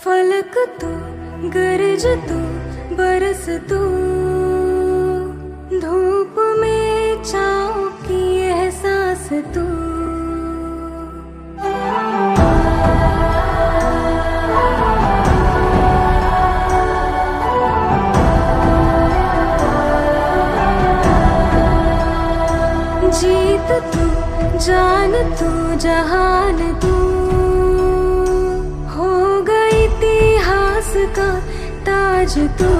फलक तू, गरज तू, बरस तू। धूप में चाओ की एहसास तू। जीत तू, जान तू, जहान तू। का ताज तू।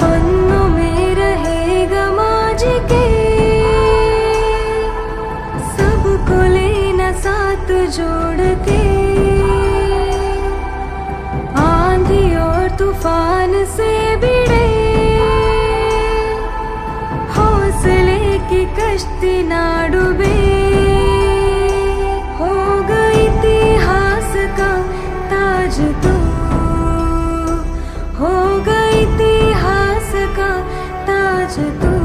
पन्नों में रहेगा माज के। सबको लेना साथ जोड़ के। आंधी और तूफ़ान से भिड़े। हौसले की कश्ती ना डूबे। ताज तू हो गई इतिहास का ताज तू।